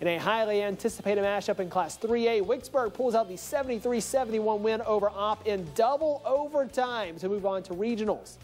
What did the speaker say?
In a highly anticipated matchup in Class 3A, Wicksburg pulls out the 73-71 win over Opp in double overtime to move on to regionals.